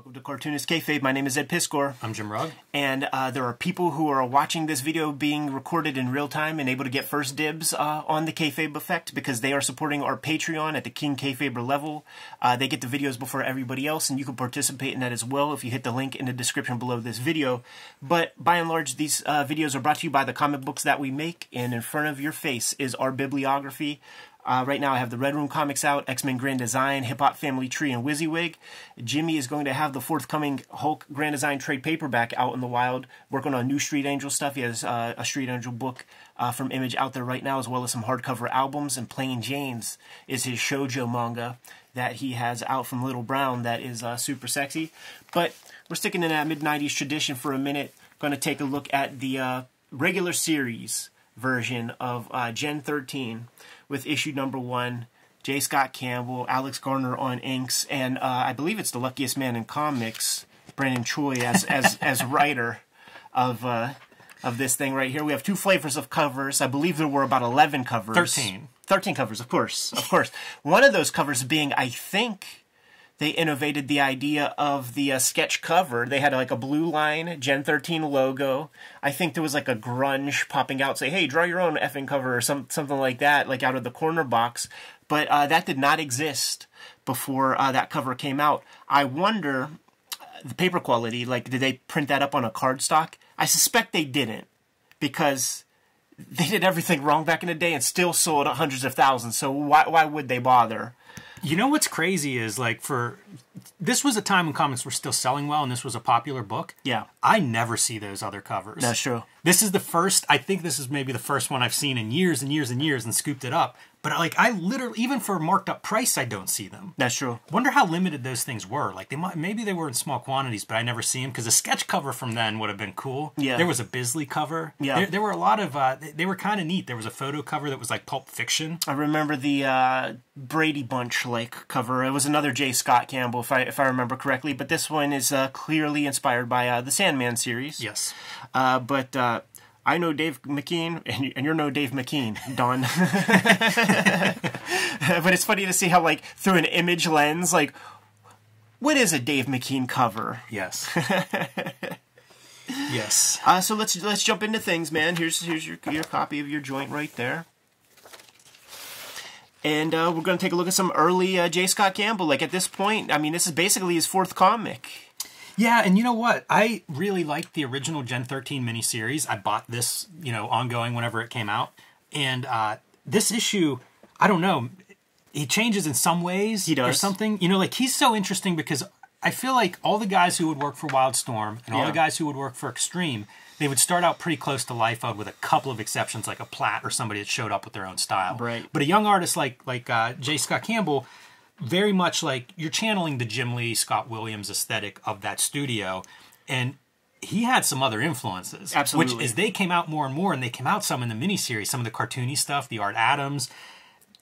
Welcome to Cartoonist Kayfabe. My name is Ed Piskor. I'm Jim Rugg. And uh, there are people who are watching this video being recorded in real time and able to get first dibs uh, on the Kayfabe effect because they are supporting our Patreon at the King Kayfaber level. Uh, they get the videos before everybody else, and you can participate in that as well if you hit the link in the description below this video. But by and large, these uh, videos are brought to you by the comic books that we make, and in front of your face is our bibliography. Uh, right now, I have the Red Room comics out, X Men Grand Design, Hip Hop Family Tree, and Wizzywig. Jimmy is going to have the forthcoming Hulk Grand Design trade paperback out in the wild, working on new Street Angel stuff. He has uh, a Street Angel book uh, from Image out there right now, as well as some hardcover albums. And Plain Janes is his shoujo manga that he has out from Little Brown that is uh, super sexy. But we're sticking in that mid 90s tradition for a minute. Going to take a look at the uh, regular series version of uh, Gen 13 with issue number one. J. Scott Campbell, Alex Garner on inks, and uh, I believe it's the luckiest man in comics, Brandon Choi, as as as writer of uh, of this thing right here. We have two flavors of covers. I believe there were about eleven covers. Thirteen. Thirteen covers, of course, of course. One of those covers being, I think, they innovated the idea of the uh, sketch cover. They had like a blue line Gen 13 logo. I think there was like a grunge popping out, say, "Hey, draw your own effing cover" or some something like that, like out of the corner box. But uh, that did not exist before uh, that cover came out. I wonder uh, the paper quality. Like, did they print that up on a cardstock? I suspect they didn't because they did everything wrong back in the day and still sold hundreds of thousands. So why why would they bother? You know what's crazy is like for this was a time when comics were still selling well and this was a popular book. Yeah. I never see those other covers. That's true. This is the first I think this is maybe the first one I've seen in years and years and years and scooped it up. But like I literally even for marked up price I don't see them. That's true. Wonder how limited those things were. Like they might maybe they were in small quantities, but I never see them because a sketch cover from then would have been cool. Yeah. There was a Bisley cover. Yeah. There, there were a lot of uh, they, they were kind of neat. There was a photo cover that was like Pulp Fiction. I remember the uh, Brady Bunch like cover. It was another J. Scott Campbell, if I if I remember correctly. But this one is uh, clearly inspired by uh, the Sandman series. Yes. Uh, but uh, I know Dave McKean, and, and you're no Dave McKean, Don. but it's funny to see how, like, through an image lens, like, what is a Dave McKean cover? Yes. yes. Uh, so let's let's jump into things, man. Here's here's your your copy of your joint right there. And uh, we're going to take a look at some early uh, J. Scott Campbell. Like at this point, I mean, this is basically his fourth comic. Yeah, and you know what? I really liked the original Gen 13 miniseries. I bought this, you know, ongoing whenever it came out. And uh, this issue, I don't know, he changes in some ways He does. or something. You know, like he's so interesting because I feel like all the guys who would work for Wildstorm and all Yeah. the guys who would work for Extreme, they would start out pretty close to life of with a couple of exceptions, like a Platt or somebody that showed up with their own style. Right. But a young artist like like uh, J. Scott Campbell, very much like you're channeling the Jim Lee, Scott Williams aesthetic of that studio, and he had some other influences. Absolutely. Which as they came out more and more, and they came out some in the miniseries, some of the cartoony stuff, the Art Adams,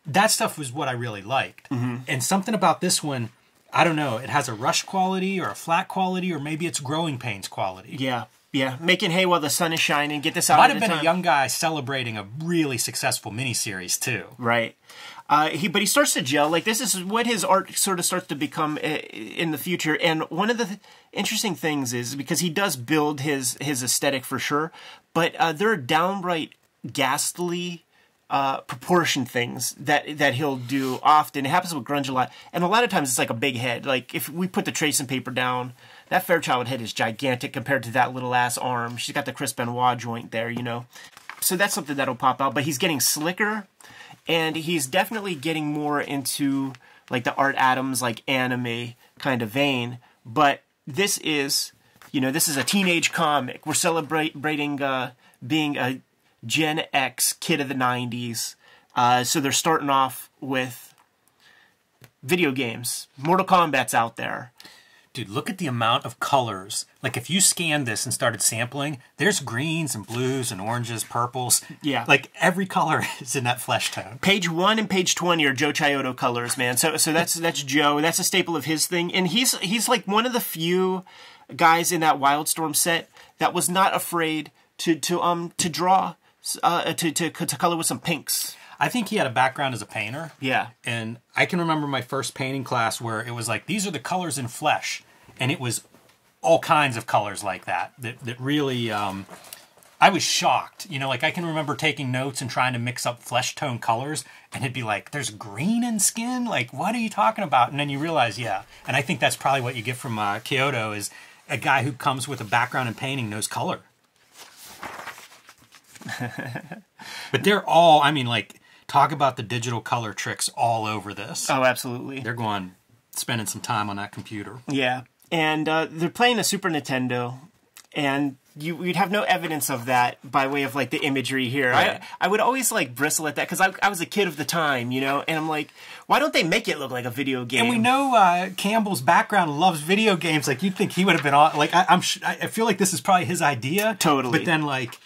that stuff was what I really liked. Mm-hmm. And something about this one, I don't know, it has a rush quality or a flat quality, or maybe it's growing pains quality. Yeah, yeah. Making hay while the sun is shining. Get this out. Might have been time. a young guy celebrating a really successful miniseries too. Right. Uh, he, but he starts to gel. Like this is what his art sort of starts to become uh, in the future. And one of the th- interesting things is because he does build his his aesthetic for sure, but uh, there are downright ghastly uh, proportion things that that he'll do often. It happens with grunge a lot, and a lot of times it's like a big head. Like if we put the tracing paper down, that Fairchild head is gigantic compared to that little ass arm. She's got the Chris Benoit joint there, you know. So that's something that'll pop out. But he's getting slicker, and he's definitely getting more into like the Art Adams like anime kind of vein. But this is, you know, this is a teenage comic. We're celebrating uh, being a Gen X kid of the '90s. Uh, so they're starting off with video games. Mortal Kombat's out there. Dude, look at the amount of colors. Like if you scanned this and started sampling, there's greens and blues and oranges, purples. Yeah. Like every color is in that flesh tone. Page one and page twenty are Joe Chiodo colors, man. So so that's that's Joe. That's a staple of his thing, and he's he's like one of the few guys in that Wildstorm set that was not afraid to to um to draw uh to to to color with some pinks. I think he had a background as a painter. Yeah. And I can remember my first painting class where it was like, these are the colors in flesh. and it was all kinds of colors like that. That that really. Um, I was shocked. You know, like I can remember taking notes and trying to mix up flesh tone colors, and it'd be like, "There's green in skin. Like, what are you talking about?" And then you realize, yeah. And I think that's probably what you get from uh, Chiodo is a guy who comes with a background in painting knows color. but they're all. I mean, like, talk about the digital color tricks all over this. Oh, absolutely. They're going spending some time on that computer. Yeah, and uh, they're playing a Super Nintendo, and you you'd have no evidence of that by way of like the imagery here. Right. I I would always like bristle at that because I I was a kid of the time, you know, and I'm like, why don't they make it look like a video game? And we know uh, Campbell's background loves video games. Like you'd think he would have been on. Like I, I'm, sh- I feel like this is probably his idea. Totally. But then like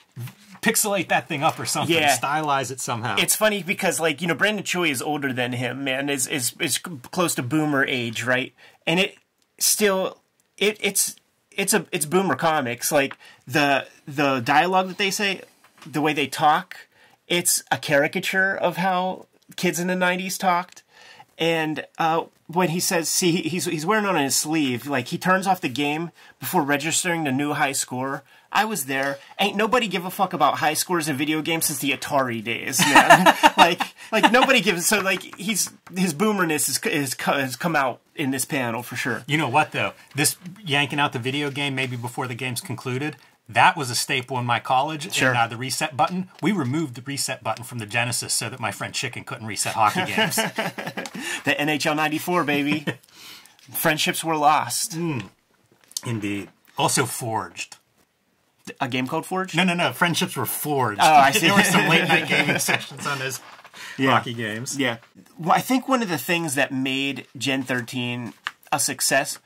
pixelate that thing up or something. Yeah. Stylize it somehow. It's funny because like you know Brandon Choi is older than him, man. Is is is close to boomer age, right? And it still it it's it's a it's boomer comics. Like the the dialogue that they say, the way they talk, it's a caricature of how kids in the '90s talked. And uh, when he says, see, he's he's wearing it on his sleeve, like he turns off the game before registering the new high score. I was there. Ain't nobody give a fuck about high scores in video games since the Atari days, man. like, like nobody gives. So, like, he's his boomerness is, is has come out in this panel for sure. you know what though? This yanking out the video game maybe before the game's concluded. That was a staple in my college. Sure. And uh, the reset button, we removed the reset button from the Genesis so that my friend Chicken couldn't reset hockey games. The NHL '94, baby. Friendships were lost. Indeed. Also forged. A game called Forge. No, no, no. Friendships were forged. Oh, I see. there were some late night gaming sessions on those hockey games. Yeah. Well, I think one of the things that made Gen 13 a success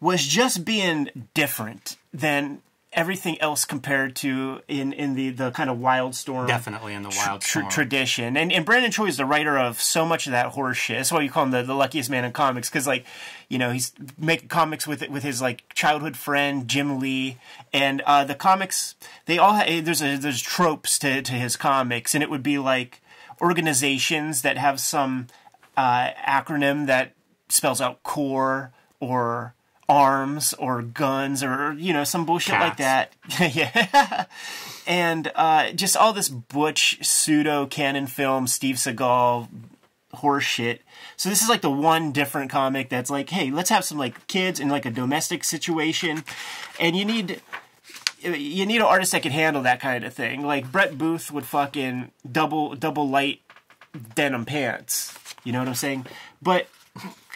was just being different than everything else compared to in, in the, the kind of Wildstorm Definitely in the wild tr- storm. tradition. And, and Brandon Choi is the writer of so much of that horse shit. That's why you call him the, the luckiest man in comics because, like, you know, he's making comics with with his like childhood friend Jim Lee, and uh, the comics they all ha- there's a there's tropes to to his comics, and it would be like organizations that have some uh, acronym that spells out core or arms or guns or you know some bullshit like that. Yeah. And uh, just all this butch pseudo canon film steve seagal horse shit so this is like the one different comic that's like hey let's have some like kids in like a domestic situation. And you need you need an artist that can handle that kind of thing. Like brett booth would fucking double double light denim pants. You know what i'm saying? But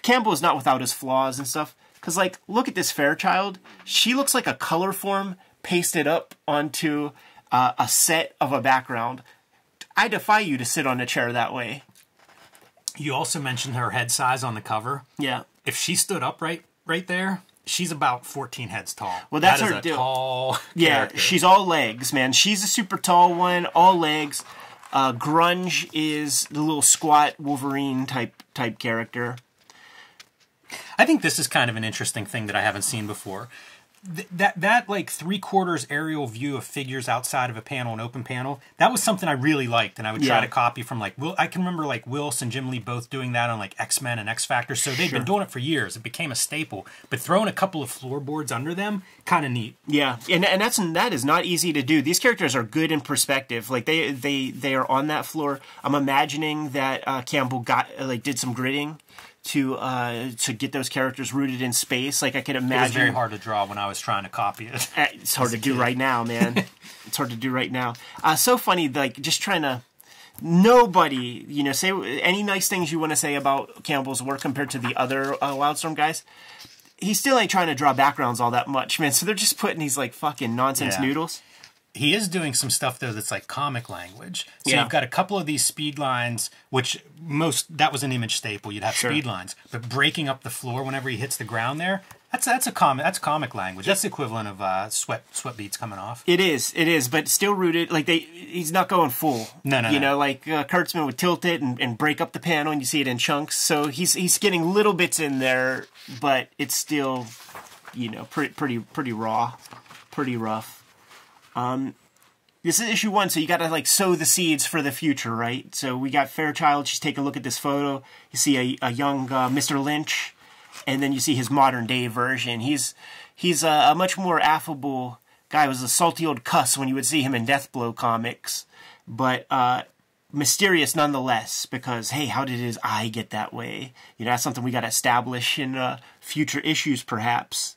campbell is not without his flaws and stuff because like look at this fairchild she looks like a color form pasted up onto uh, a set of a background i defy you to sit on a chair that way You also mentioned her head size on the cover. yeah If she stood up right right there, she's about 14 heads tall. Well, that's That her deal. tall Yeah, character. she's all legs, man. She's a super tall one, all legs. Uh, Grunge is the little squat Wolverine type type character. I think this is kind of an interesting thing that I haven't seen before. Th- that that like three quarters aerial view of figures outside of a panel, an open panel, that was something I really liked, and I would try Yeah. to copy from like Whilce. I can remember like Whilce and Jim Lee both doing that on like X Men and X Factor. So they've been doing it for years. It became a staple. But throwing a couple of floorboards under them, kind of neat. Yeah, and and that's that is not easy to do. These characters are good in perspective. Like they they they are on that floor. I'm imagining that uh, Campbell got like did some gridding to uh to get those characters rooted in space. Like I could It was imagine. very hard to draw when I was trying to copy it. Uh, It's hard to do right now, man. it's hard to do right now. Uh, so funny, like just trying to. Nobody, you know, say any nice things you want to say about Campbell's work compared to the other uh, Wildstorm guys. He still ain't trying to draw backgrounds all that much, man. So they're just putting these like fucking nonsense Yeah. noodles. He is doing some stuff though that's like comic language. So Yeah. you've got a couple of these speed lines, which most that was an image staple. You'd have Sure. speed lines, but breaking up the floor whenever he hits the ground there. That's that's a comic that's comic language. That's the equivalent of uh, sweat sweat beats coming off. It is, it is, but still rooted. Like they, he's not going full. No, no, You no. know, like uh, Kurtzman would tilt it and, and break up the panel, and you see it in chunks. So he's he's getting little bits in there, but it's still, you know, pretty pretty pretty raw, pretty rough. Um, this is issue one, so you got to like sow the seeds for the future, right? So we got Fairchild. She's taking a look at this photo. You see a, a young uh, Mr. Lynch, and then you see his modern day version. He's he's a, a much more affable guy. He was a salty old cuss when you would see him in Deathblow comics, but uh, mysterious nonetheless. Because hey, how did his eye get that way? You know, that's something we got to establish in uh, future issues, perhaps.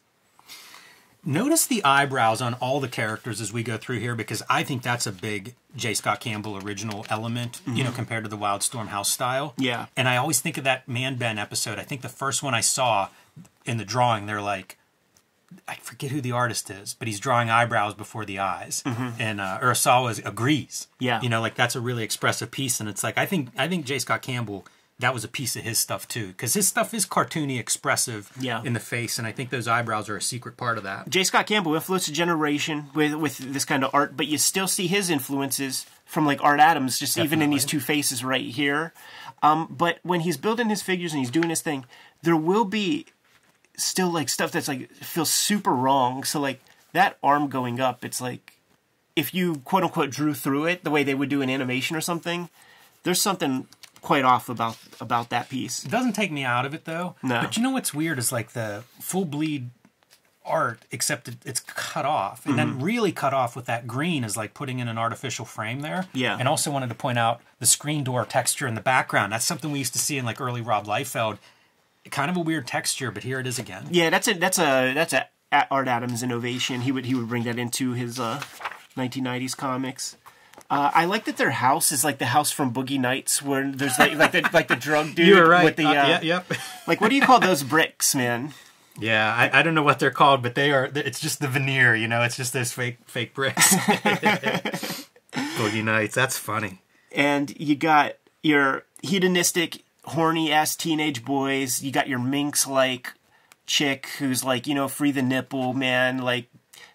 Notice the eyebrows on all the characters as we go through here because I think that's a big J. Scott Campbell original element, you know, compared to the Wildstorm house style. Yeah. And I always think of that Manben episode. I think the first one I saw in the drawing, they're like, I forget who the artist is, but he's drawing eyebrows before the eyes, and uh, Urasawa agrees. Yeah. you know, like that's a really expressive piece, and it's like I think I think J. Scott Campbell that was a piece of his stuff too, because his stuff is cartoony, expressive Yeah. in the face, and I think those eyebrows are a secret part of that. J. Scott Campbell influenced a generation with with this kind of art, but you still see his influences from like Art Adams, just even in these two faces right here. Um, but when he's building his figures and he's doing his thing, there will be still like stuff that's like feels super wrong. So like that arm going up, it's like if you quote unquote drew through it the way they would do in animation or something, there's something quite off about about that piece. It doesn't take me out of it though. No. But you know what's weird is like the full bleed art, except it, it's cut off, and Mm-hmm. then really cut off with that green is like putting in an artificial frame there. Yeah. And also wanted to point out the screen door texture in the background. That's something we used to see in like early Rob Liefeld. Kind of a weird texture, but here it is again. Yeah, that's a that's a that's a Art Adams innovation. He would he would bring that into his uh, 1990s comics. Uh, I like that their house is like the house from Boogie Nights, where there's like like the like the drug dude with the uh, yep. like what do you call those bricks, man? Yeah, I, I don't know what they're called, but they are. It's just the veneer, you know. It's just those fake fake bricks. Boogie Nights. That's funny. And you got your hedonistic, horny ass teenage boys. You got your minx like chick who's like you know free the nipple, man. Like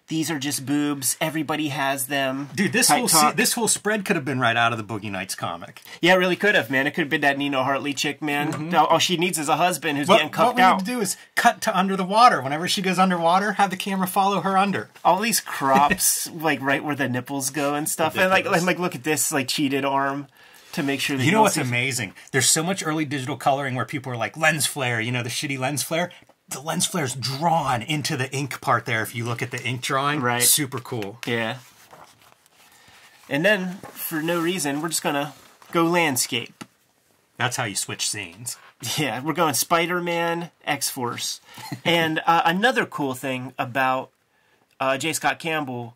these are just boobs. Everybody has them. Dude, this whole se- this whole spread could have been right out of the Boogie Nights comic. Yeah, it really could have, man. It could have been that Nina Hartley chick, man. All all she needs is a husband who's getting Mm-hmm. What, what we out. need to do is cut to under the water. Whenever she goes underwater, have the camera follow her under. All these crops, like right where the nipples go and stuff, and like, Ridiculous. like, look at this, like cheated arm to make sure that You know what's amazing? There's so much early digital coloring where people are like lens flare, you know, the shitty lens flare. The lens flare's drawn into the ink part there. If you look at the ink drawing, Right. Super cool. Yeah. And then, for no reason, we're just gonna go landscape. That's how you switch scenes. Yeah, we're going Spider Man, X Force. and uh, another cool thing about uh, J. Scott Campbell,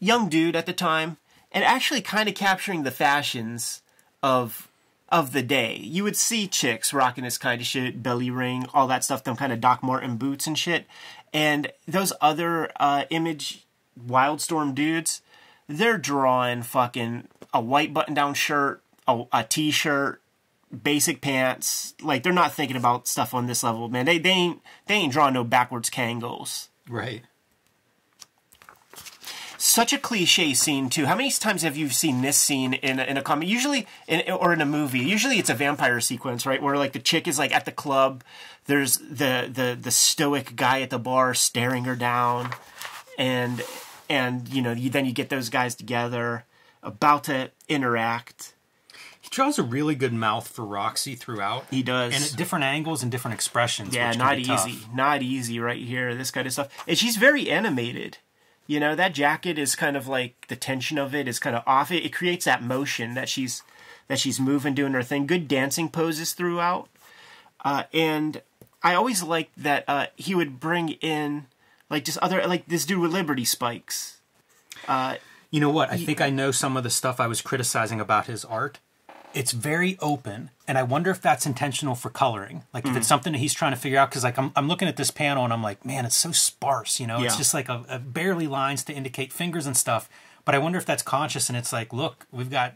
young dude at the time, and actually kind of capturing the fashions of of the day. You would see chicks rocking this kind of shit, belly ring, all that stuff, them kind of Doc Marten boots and shit. And those other uh, image Wildstorm dudes, they're drawing fucking a white button down shirt, a, a t shirt, basic pants. Like they're not thinking about stuff on this level, man. They they ain't they ain't drawing no backwards Kangols. Right. Such a cliche scene too. How many times have you seen this scene in a, in a comic? Usually, in, or in a movie. Usually, it's a vampire sequence, right? Where like the chick is like at the club. There's the the the stoic guy at the bar staring her down, and and you know you, then you get those guys together about to interact. He draws a really good mouth for Roxy throughout. He does. And at different angles and different expressions. Yeah, not easy. tough. Not easy right here. This kind of stuff. And she's very animated. You know, that jacket is kind of like the tension of it is kind of off. It, it creates that motion that she's that she's moving, doing her thing. Good dancing poses throughout. Uh, and I always liked that uh, he would bring in like just other like this dude with Liberty Spikes. You know what? I think I know some of the stuff I was criticizing about his art. It's very open, and I wonder if that's intentional for coloring. Like if it's something that he's trying to figure out. Because like I'm, I'm looking at this panel and I'm like, man, it's so sparse. You know, it's just like a, a barely lines to indicate fingers and stuff. But I wonder if that's conscious. And it's like, look, we've got.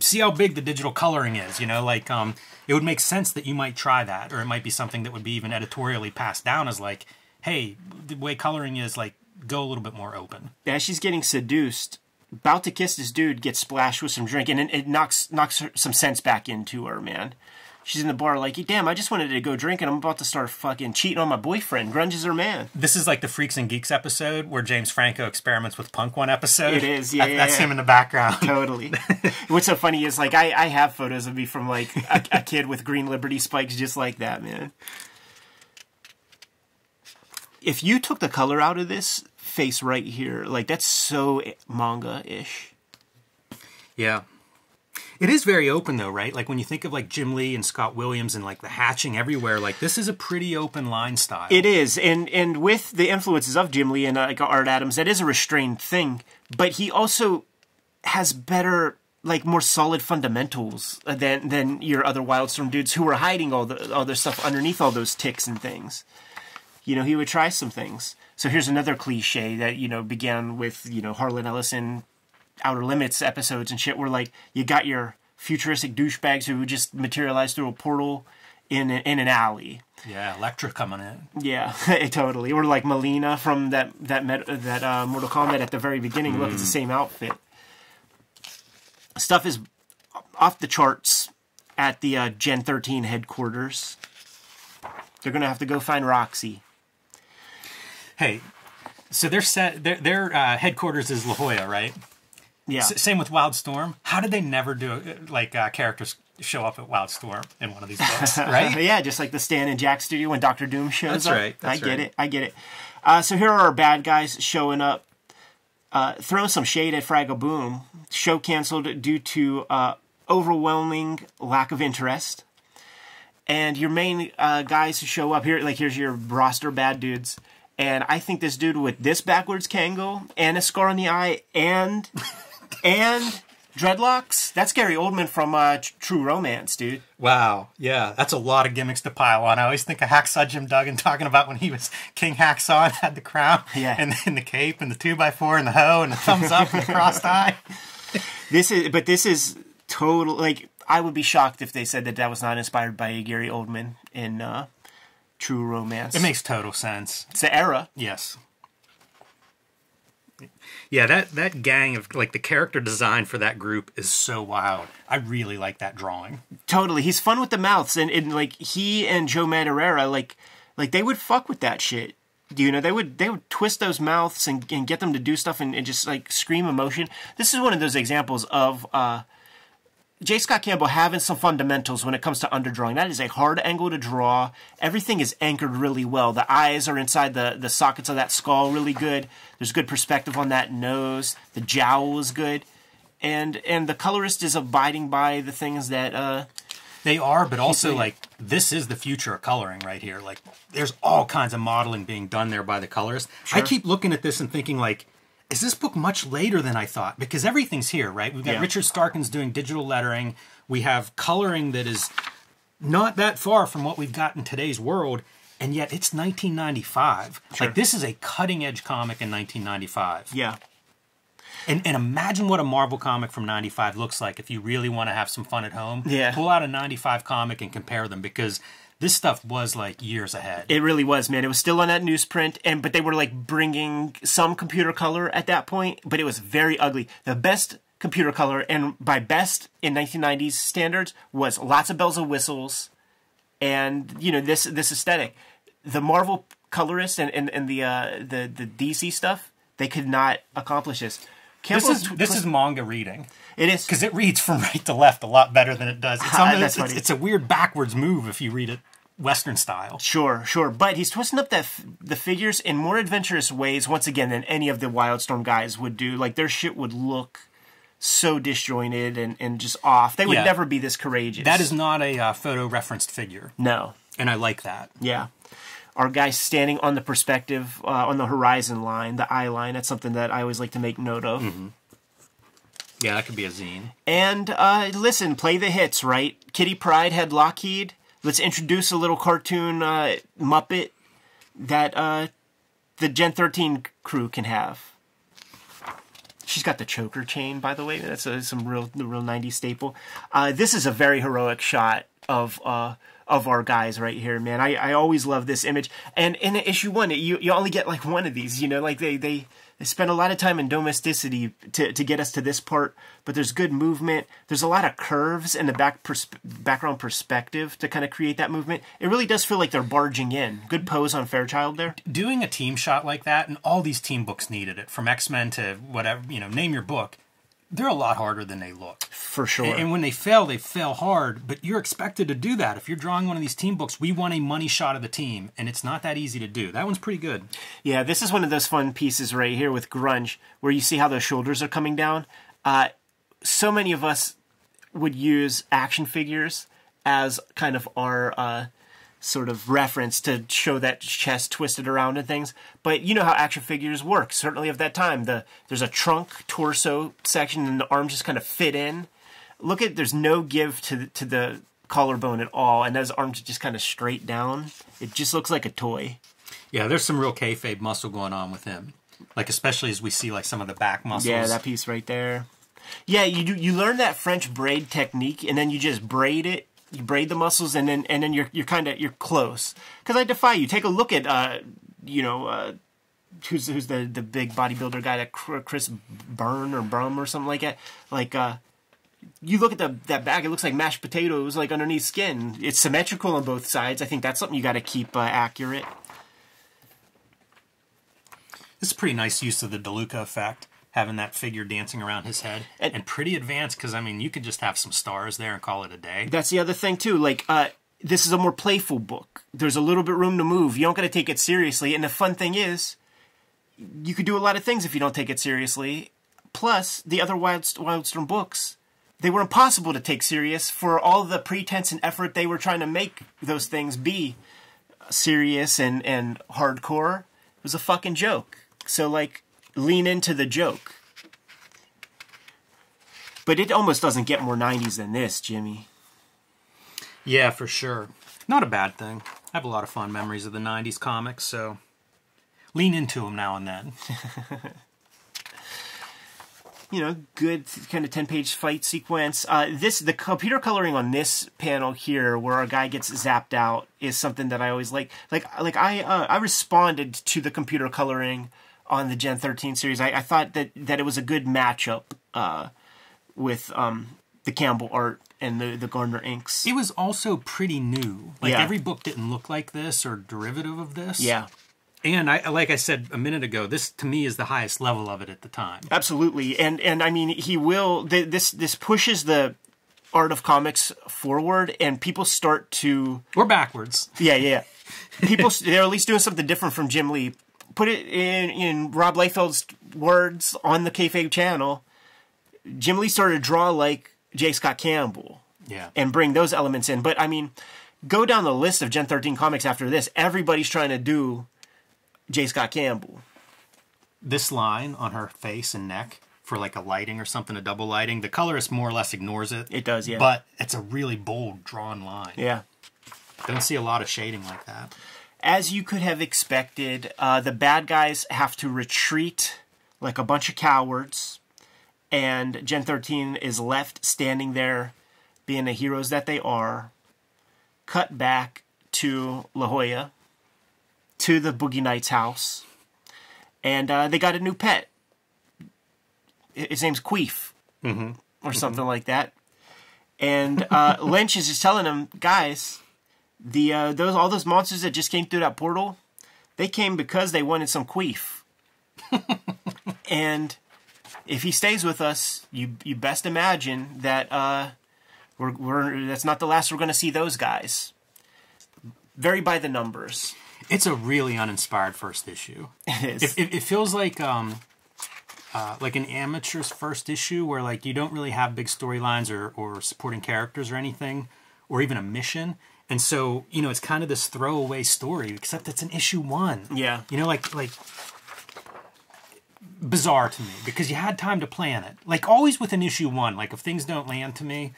See how big the digital coloring is. You know, like um, it would make sense that you might try that, or it might be something that would be even editorially passed down as like, hey, the way coloring is, like, go a little bit more open. as she's getting seduced, about to kiss this dude, gets splashed with some drink, and it, it knocks knocks her, some sense back into her. Man, she's in the bar like, damn, I just wanted to go drink, and I'm about to start fucking cheating on my boyfriend. Grunge is her man. This is like the Freaks and Geeks episode where James Franco experiments with punk one episode. It is, yeah, That- yeah, That's yeah. him in the background. Totally. What's so funny is like I, I have photos of me from like a, a kid with green Liberty spikes just like that, man. if you took the color out of this face right here, like that's so manga ish. Yeah. It is very open though, right? Like when you think of like Jim Lee and Scott Williams and like the hatching everywhere, like this is a pretty open line style. It is, and and with the influences of Jim Lee and like Art Adams, that is a restrained thing. But he also has better, like more solid fundamentals than than your other Wildstorm dudes who were hiding all the all their stuff underneath all those ticks and things. You know, he would try some things. So here's another cliche that you know began with you know Harlan Ellison Outer Limits episodes and shit where like you got your futuristic douchebags who would just materialize through a portal in in an alley. Yeah, Elektra coming in. Yeah, totally. Or like Mileena from that that Met, that uh, Mortal Kombat at the very beginning. Mm. Look, it's the same outfit. Stuff is off the charts at the uh, Gen 13 headquarters. They're gonna have to go find Roxy. Hey, so their set their their uh, headquarters is La Jolla, right? Yeah. S- same with Wildstorm. How did they never do? Like uh, characters show up at Wildstorm in one of these books, right? yeah, just like the Stan and Jack studio when Doctor Doom shows up. That's up. right. That's I get right. it. I get it. Uh, so here are our bad guys showing up, uh, throwing some shade at Fraggle Boom. Show canceled due to uh, overwhelming lack of interest. And your main uh, guys who show up here, like here's your roster bad dudes. And I think this dude with this backwards Kangol and a scar on the eye and and dreadlocks. That's Gary Oldman from uh, True Romance, dude. Wow. Yeah, that's a lot of gimmicks to pile on. I always think of Hacksaw Jim Duggan talking about when he was King Hacksaw and had the crown Yeah. and, and the cape and the two by four, and the hoe and the thumbs up and the crossed eye. This is, but this is total. Like, I would be shocked if they said that that was not inspired by Gary Oldman in uh, True Romance. It makes total sense. it's the era. Yes. Yeah, that that gang of like the character design for that group is so wild. I really like that drawing. Totally, he's fun with the mouths, and, and like he and Joe Madureira, like, like they would fuck with that shit. Do you know, they would they would twist those mouths and, and get them to do stuff and, and just like scream emotion. This is one of those examples of uh, J. Scott Campbell having some fundamentals when it comes to underdrawing. That is a hard angle to draw. Everything is anchored really well. The eyes are inside the, the sockets of that skull really good. There's good perspective on that nose. The jowl is good. And and the colorist is abiding by the things that uh, They are, but also like this is the future of coloring right here. Like there's all kinds of modeling being done there by the colorist. I keep looking at this and thinking like is this book much later than I thought? Because everything's here, right? We've got Yeah. Richard Starkings doing digital lettering. We have coloring that is not that far from what we've got in today's world, and yet it's 1995. Sure. Like this is a cutting edge comic in 1995. yeah. And, and imagine what a Marvel comic from 95 looks like if you really want to have some fun at home. Yeah. Pull out a 95 comic and compare them because this stuff was like years ahead. It really was, man. It was still on that newsprint, and but they were like bringing some computer color at that point, but it was very ugly. The best computer color, and by best in 1990s standards, was lots of bells and whistles, and you know this this aesthetic. The Marvel colorist and, and, and the uh, the the DC stuff, they could not accomplish this. This is this is manga reading it is because it reads from right to left a lot better than it does. It's, that's it's, it's a weird backwards move if you read it Western style. Sure, sure, but he's twisting up that the figures in more adventurous ways once again than any of the Wildstorm guys would do. Like their shit would look so disjointed and, and just off. They would Yeah. never be this courageous. That is not a uh, photo referenced figure, no, and I like that. yeah. Our guy standing on the perspective uh, on the horizon line, the eye line. That's something that I always like to make note of. Yeah, that could be a zine. And uh, listen, play the hits, right? Kitty Pryde had Lockheed. Let's introduce a little cartoon uh, Muppet that uh, the Gen 13 crew can have. She's got the choker chain, by the way. That's a, some real, the real '90s staple. Uh, this is a very heroic shot of uh, of our guys right here, man. I, I always love this image. And in issue one, you you only get like one of these. You know, like they they they spend a lot of time in domesticity to, to get us to this part. But there's good movement. There's a lot of curves in the back background perspective to kind of create that movement. It really does feel like they're barging in. Good pose on Fairchild there. doing a team shot like that, and all these team books needed it, from X Men to whatever, you know, name your book. They're a lot harder than they look. For sure. And, and when they fail, they fail hard. But you're expected to do that. If you're drawing one of these team books, we want a money shot of the team, and it's not that easy to do. That one's pretty good. Yeah, this is one of those fun pieces right here with grunge, where you see how those shoulders are coming down. Uh, so many of us would use action figures as kind of our uh, sort of reference to show that chest twisted around and things. But you know how action figures work. Certainly of that time, the there's a trunk, torso section, and the arms just kind of fit in. Look at there's no give to the, to the collarbone at all, and those arms just kind of straight down. It just looks like a toy. Yeah, there's some real kayfabe muscle going on with him. Like especially as we see like some of the back muscles. Yeah, that piece right there. Yeah, you do. You learn that French braid technique, and then you just braid it. You braid the muscles, and then and then you're you're kind of you're close. Because I defy you. Take a look at uh, you know, uh, who's who's the the big bodybuilder guy that Chris Byrne or Brum or something like that. Like uh, you look at the that bag, it looks like mashed potatoes like underneath skin. It's symmetrical on both sides. I think that's something you got to keep uh, accurate. This is a pretty nice use of the DeLuca effect, having that figure dancing around his head, and, and pretty advanced because I mean you could just have some stars there and call it a day. That's the other thing too. Like, uh, this is a more playful book. There's a little bit room to move. You don't got to take it seriously. And the fun thing is, you could do a lot of things if you don't take it seriously. Plus, the other Wild, Wildstorm books, they were impossible to take serious for all the pretense and effort they were trying to make those things be serious and, and hardcore. It was a fucking joke. So, like, lean into the joke. But it almost doesn't get more 90s than this, Jimmy. Yeah, for sure. Not a bad thing. I have a lot of fond memories of the 90s comics, so lean into them now and then. you know, good kind of 10 page fight sequence. Uh, this, the computer coloring on this panel here, where our guy gets zapped out, is something that I always like. Like, like I, uh, I responded to the computer coloring on the Gen 13 series. I, I thought that, that it was a good matchup uh, with um, the Campbell art and the, the Garner inks. It was also pretty new. Like Yeah. every book didn't look like this or derivative of this. Yeah, And I like I said a minute ago, this to me is the highest level of it at the time. absolutely. And and I mean, he will. Th- this this pushes the art of comics forward, and people start to Or backwards. Yeah, yeah. People they're at least doing something different from Jim Lee. Put it in in Rob Liefeld's words on the kayfabe channel. Jim Lee started to draw like J. Scott Campbell Yeah. and bring those elements in. But I mean, go down the list of Gen 13 comics after this. Everybody's trying to do J. Scott Campbell. this line on her face and neck for like a lighting or something, a double lighting, the colorist more or less ignores it. It does, yeah. But it's a really bold drawn line. Yeah. Don't see a lot of shading like that. As you could have expected, uh, the bad guys have to retreat like a bunch of cowards, and Gen 13 is left standing there, being the heroes that they are. Cut back to La Jolla, to the Boogie Nights house, and uh, they got a new pet. His name's Queef, or something like that. And uh, Lynch is just telling him, guys, the uh, those all those monsters that just came through that portal, they came because they wanted some queef. and if he stays with us, you you best imagine that uh, we're we're that's not the last we're going to see those guys. Very by the numbers. It's a really uninspired first issue. It is. It, it, it feels like um, uh, like an amateur's first issue where like you don't really have big storylines or, or supporting characters or anything or even a mission. And so, you know, it's kind of this throwaway story, except it's an issue one. Yeah. You know, like like bizarre to me because you had time to plan it. Like always with an issue one, like if things don't land to me,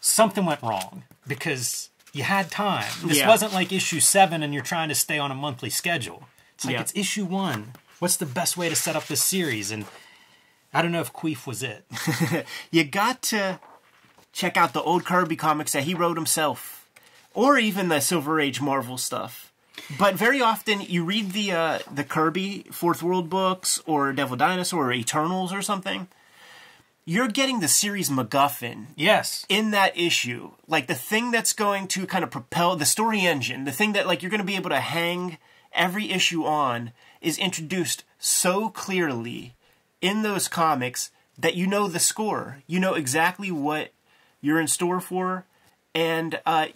something went wrong because you had time. This Yeah. wasn't like issue seven and you're trying to stay on a monthly schedule. It's like Yeah. it's issue one. What's the best way to set up this series? And I don't know if Queef was it. you got to check out the old Kirby comics that he wrote himself, or even the Silver Age Marvel stuff. But very often, you read the uh, the Kirby Fourth World books, or Devil Dinosaur, or Eternals, or something. You're getting the series MacGuffin Yes. in that issue, like the thing that's going to kind of propel the story engine, the thing that like you're going to be able to hang every issue on is introduced so clearly in those comics that you know the score. You know exactly what you're in store for, and uh,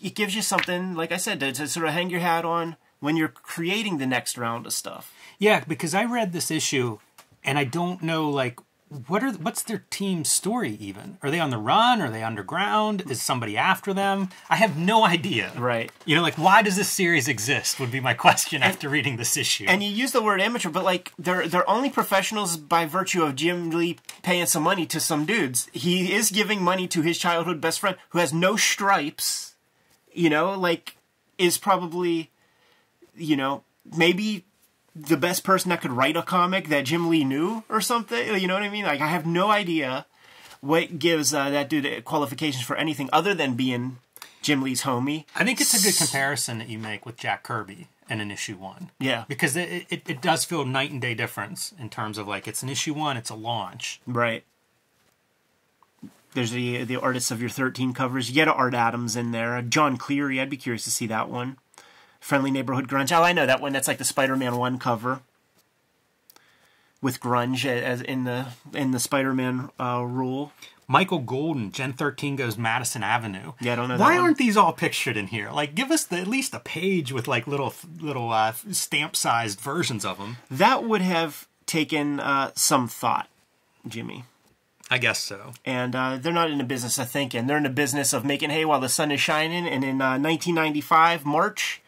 it gives you something, like I said, to, to sort of hang your hat on when you're creating the next round of stuff. Yeah, because I read this issue, and I don't know like what are what's their team story even? Are they on the run? Are they underground? Is somebody after them? I have no idea. Right. You know, like why does this series exist? Would be my question after reading this issue. And you use the word amateur, but like they're they're only professionals by virtue of Jim Lee paying some money to some dudes. He is giving money to his childhood best friend who has no stripes. You know, like is probably, you know, maybe the best person that could write a comic that Jim Lee knew or something. You know what I mean? Like I have no idea what gives uh, that dude qualifications for anything other than being Jim Lee's homie. I think it's a good comparison that you make with Jack Kirby and an issue one. Yeah. Because it, it, it does feel night and day difference in terms of like it's an issue one, it's a launch. Right. There's the the artists of your 13 covers. You get Art Adams in there. John Cleary, I'd be curious to see that one. Friendly Neighborhood Grunge. Oh, I know that one. That's like the Spider-Man one cover with grunge as in the in the Spider-Man uh, rule. Michael Golden, Gen 13 goes Madison Avenue. Yeah, I don't know. Why aren't these all pictured in here? Like, give us the, at least a page with like little little uh, stamp-sized versions of them. That would have taken uh, some thought, Jimmy. I guess so. And uh, they're not in the business of thinking. They're in the business of making hay while the sun is shining. And in 1995, March,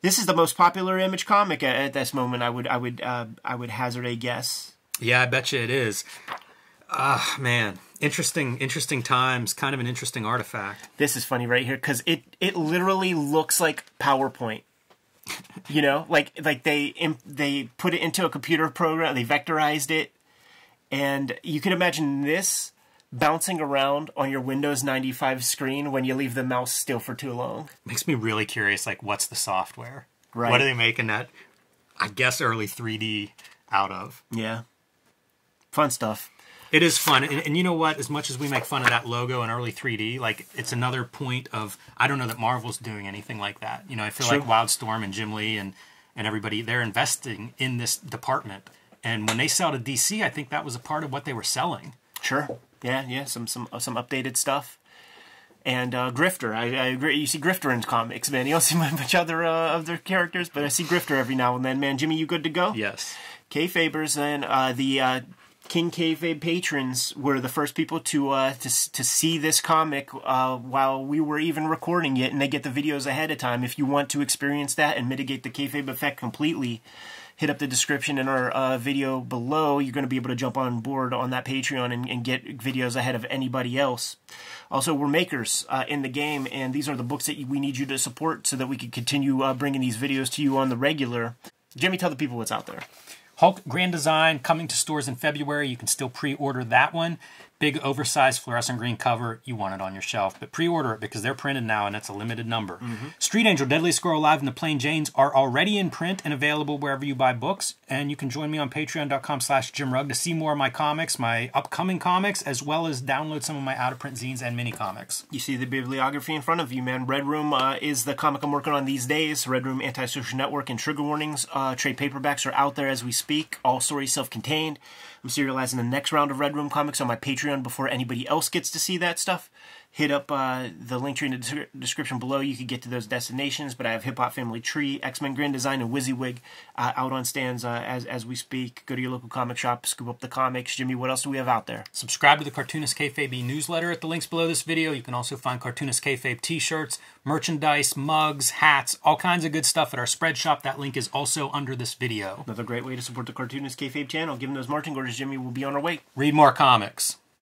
this is the most popular image comic at, at this moment. I would I would uh, I would hazard a guess. Yeah, I bet you it is. Ah, man, interesting, interesting times. Kind of an interesting artifact. This is funny right here because it it literally looks like PowerPoint. you know, like like they they put it into a computer program. They vectorized it, and you can imagine this bouncing around on your Windows 95 screen when you leave the mouse still for too long. Makes me really curious, like, what's the software? Right. What are they making that, I guess, early 3D out of? Yeah. Fun stuff. It is fun. And, and, you know what? As much as we make fun of that logo in early 3D, like, it's another point of, I don't know that Marvel's doing anything like that. You know, I feel True. like Wildstorm and Jim Lee and, and everybody, they're investing in this department. And when they sell to DC, I think that was a part of what they were selling. Sure. Yeah, yeah, some some some updated stuff. And uh, Grifter, I, I agree. You see Grifter in comics, man. You don't see much other uh, other characters, but I see Grifter every now and then, man. Jimmy, you good to go? Yes. Kayfabers and uh, the uh, King Kayfabe patrons were the first people to uh, to to see this comic uh, while we were even recording it, and they get the videos ahead of time. If you want to experience that and mitigate the kayfabe effect completely, hit up the description in our uh, video below. You're going to be able to jump on board on that Patreon and, and get videos ahead of anybody else. Also, we're makers uh, in the game, and these are the books that we need you to support so that we can continue uh, bringing these videos to you on the regular. Jimmy, tell the people what's out there. Hulk Grand Design coming to stores in February. You can still pre-order that one big oversized fluorescent green cover, you want it on your shelf. But pre-order it because they're printed now and it's a limited number. Mm-hmm. Street Angel, Deadly Squirrel Live, and The Plain Janes are already in print and available wherever you buy books. And you can join me on patreon.com slash jimrugg to see more of my comics, my upcoming comics, as well as download some of my out-of-print zines and mini comics. You see the bibliography in front of you, man. Red Room uh, is the comic I'm working on these days. Red Room Antisocial Network and Trigger Warnings. Uh, trade paperbacks are out there as we speak. All stories self-contained. I'm serializing the next round of Red Room comics on my Patreon before anybody else gets to see that stuff. Hit up uh, the link tree in the description below. You can get to those destinations. But I have Hip Hop Family Tree, X Men Grand Design, and Wizzywig uh, out on stands uh, as as we speak. Go to your local comic shop, scoop up the comics. Jimmy, what else do we have out there? Subscribe to the Cartoonist Kayfabe newsletter at the links below this video. You can also find Cartoonist Kayfabe t-shirts, merchandise, mugs, hats, all kinds of good stuff at our spread shop. That link is also under this video. Another great way to support the Cartoonist Kayfabe channel. Given those marching orders, Jimmy We'll be on our way. Read more comics.